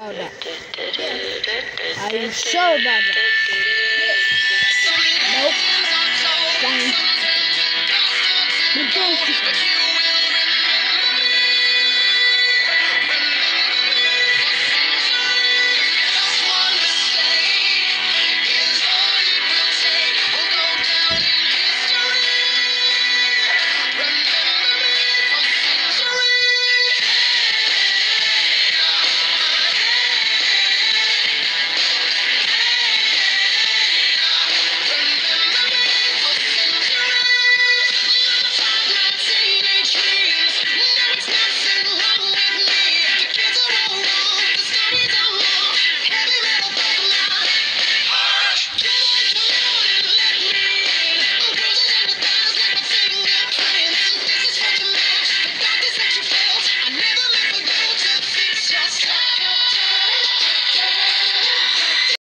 about that? Are you sure about that? Nope. Fine.